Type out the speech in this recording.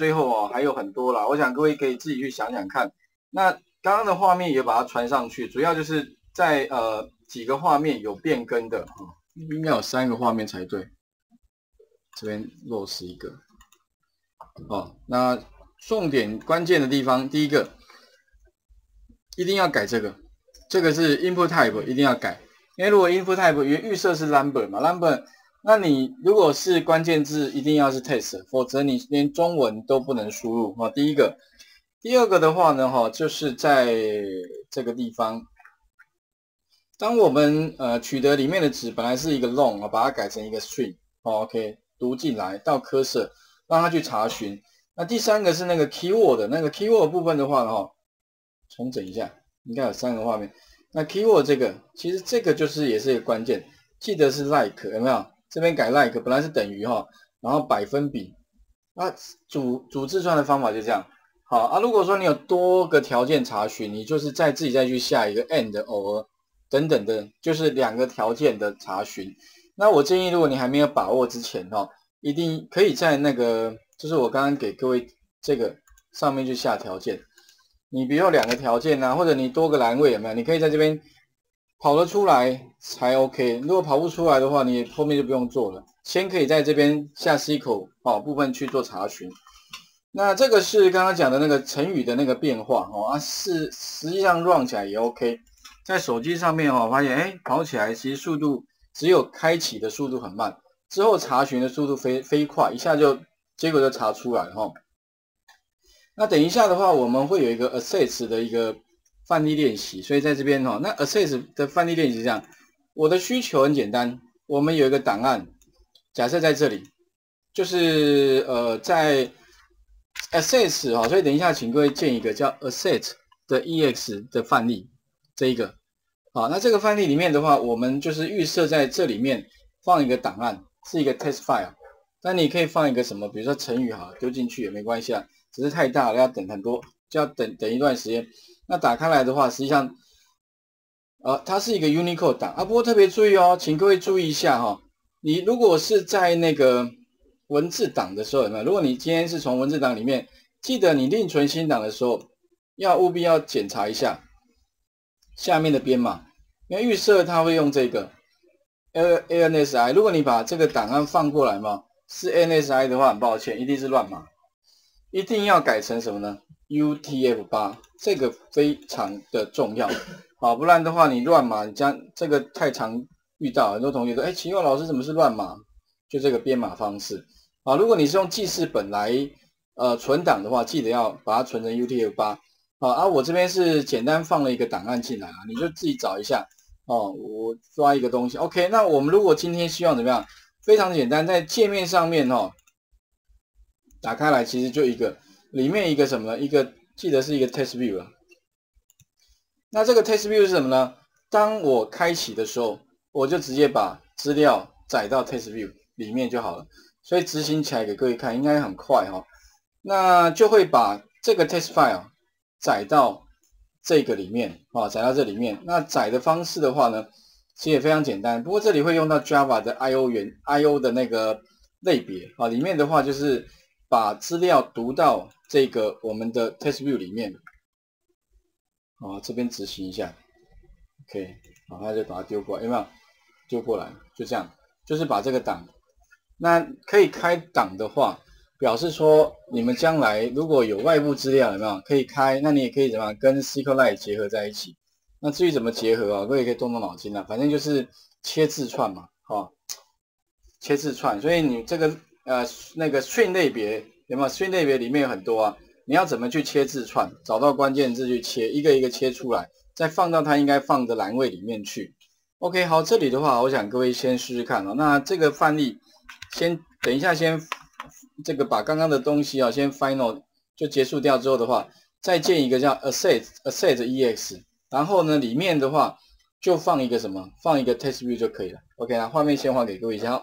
最后哦还有很多啦，我想各位可以自己去想想看。那刚刚的画面也把它传上去，主要就是在呃几个画面有变更的哈，应该有三个画面才对。这边落实一个，哦，那重点关键的地方，第一个一定要改这个，这个是 input type 一定要改，因为如果 input type 预预设是 number 嘛，number，那你如果是关键字一定要是 test，否则你连中文都不能输入哈。第一个，第二个的话呢，哈，就是在这个地方，当我们呃取得里面的值本来是一个 long 啊，把它改成一个 string，OK。读进来到 cursor，让它去查询。那第三个是那个 keyword 那个 keyword 部分的话哈，重整一下，应该有三个画面。那 keyword 这个其实这个就是也是一个关键，记得是 like 有没有？这边改 like 本来是等于哈，然后百分比。那主主字串的方法就这样。好啊，如果说你有多个条件查询，你就是再自己再去下一个 and or 等等的，就是两个条件的查询。那我建议，如果你还没有把握之前哈，一定可以在那个，就是我刚刚给各位这个上面去下条件。你比如说两个条件呐，或者你多个栏位有没有？你可以在这边跑得出来才 OK。如果跑不出来的话，你后面就不用做了。先可以在这边下 C 口好部分去做查询。那这个是刚刚讲的那个成语的那个变化哦，啊是实际上 run 起来也 OK。在手机上面哦，发现哎跑起来其实速度。只有开启的速度很慢，之后查询的速度飞飞快，一下就结果就查出来哈。那等一下的话，我们会有一个 assess 的一个范例练习，所以在这边哈，那 assess 的范例练习这样，我的需求很简单，我们有一个档案，假设在这里，就是呃在 assess 哈，所以等一下请各位建一个叫 assess 的 ex 的范例，这一个。好，那这个范例里面的话，我们就是预设在这里面放一个档案，是一个 test file。那你可以放一个什么，比如说成语哈，丢进去也没关系啊，只是太大了要等很多，就要等等一段时间。那打开来的话，实际上，呃，它是一个 Unicode 档啊。不过特别注意哦，请各位注意一下哈，你如果是在那个文字档的时候，有没有？如果你今天是从文字档里面，记得你另存新档的时候，要务必要检查一下。下面的编码，因为预设它会用这个 A A N S I。如果你把这个档案放过来嘛，是 N S I 的话，很抱歉，一定是乱码，一定要改成什么呢？U T F 八，这个非常的重要，好，不然的话你乱码，你将这个太常遇到，很多同学说，哎，奇怪，老师怎么是乱码？就这个编码方式，啊，如果你是用记事本来呃存档的话，记得要把它存成 U T F 八。啊啊，我这边是简单放了一个档案进来啊，你就自己找一下哦。我抓一个东西，OK。那我们如果今天希望怎么样？非常简单，在界面上面哦，打开来其实就一个，里面一个什么？一个记得是一个 test view 啊。那这个 test view 是什么呢？当我开启的时候，我就直接把资料载到 test view 里面就好了。所以执行起来给各位看，应该很快哈。那就会把这个 test file。载到这个里面啊，载到这里面。那载的方式的话呢，其实也非常简单。不过这里会用到 Java 的 I/O 元 I/O 的那个类别啊，里面的话就是把资料读到这个我们的 Test View 里面。啊，这边执行一下，OK，好，那就把它丢过来，有没有？丢过来，就这样，就是把这个档。那可以开档的话。表示说，你们将来如果有外部资料，有没有可以开？那你也可以怎么跟 SQLite 结合在一起？那至于怎么结合啊，各位可以动动脑筋啊。反正就是切字串嘛，哈，切字串。所以你这个呃那个 string 类别有没有？string 类别里面有很多啊，你要怎么去切字串？找到关键字去切，一个一个切出来，再放到它应该放的栏位里面去。OK，好，这里的话，我想各位先试试看啊。那这个范例先等一下先。这个把刚刚的东西啊，先 final 就结束掉之后的话，再建一个叫 asset asset ex，然后呢，里面的话就放一个什么，放一个 test view 就可以了。OK 那画面先还给各位一下。